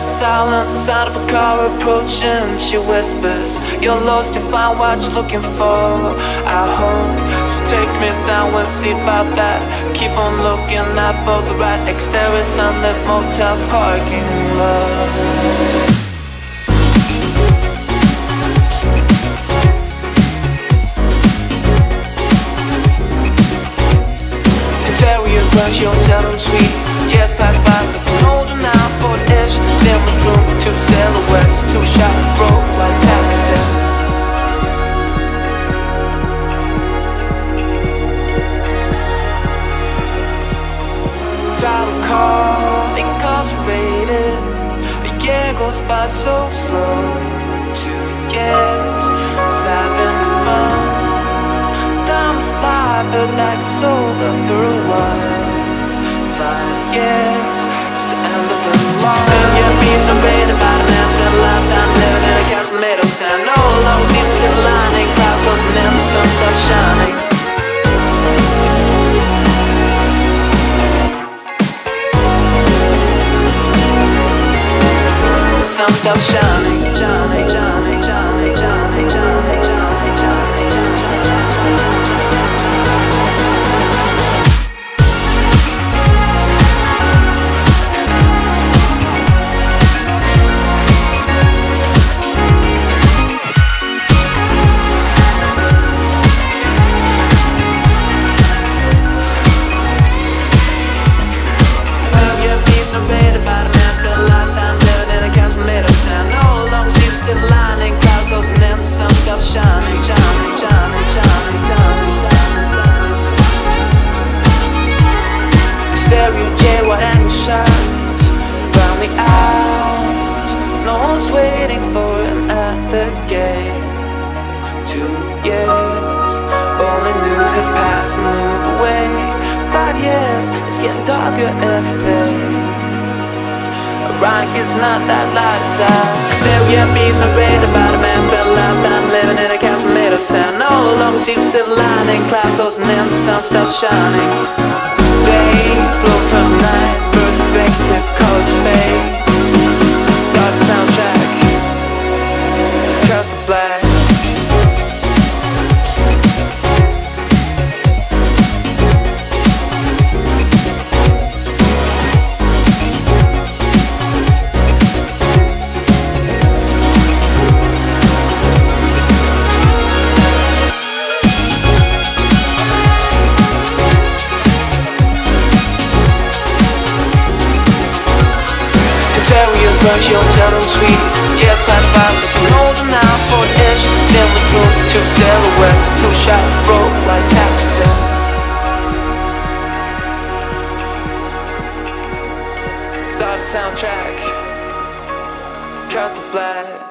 the silence, the sound of a car approaching. She whispers, You're lost, you find what you're looking for. I hope. so take me down, we'll see about that. Keep on looking at both the right exterior sunlit motel parking lot. Interior grunge, your tell them sweet. Car, incarcerated. A year goes by so slow. Two years, was having fun. Times fly, but it's all after a while. Five years, it's the end of the line. Still, you're being by the man spent a lifetime living in a couch made of sand. No longer seems to lining, cloud closing in, the sun stops shining. Sun stops shining, shining, shining, shining, shining, One's waiting for him at the gate. Two years, only knew has passed and moved away. Five years, it's getting darker every day. Ironic, it's not that light as I Still yet being narrated by the Spent a lifetime living in a castle made of sand. All along, to see the lining. Cloud closing in, the sun stops shining. Day slow turns night. Perspective, colors fade You'll tell them sweet. Yes, pass by, looking older now For an ish, never drew Two silhouettes, two shots, broke like taxi soundtrack. Cut the black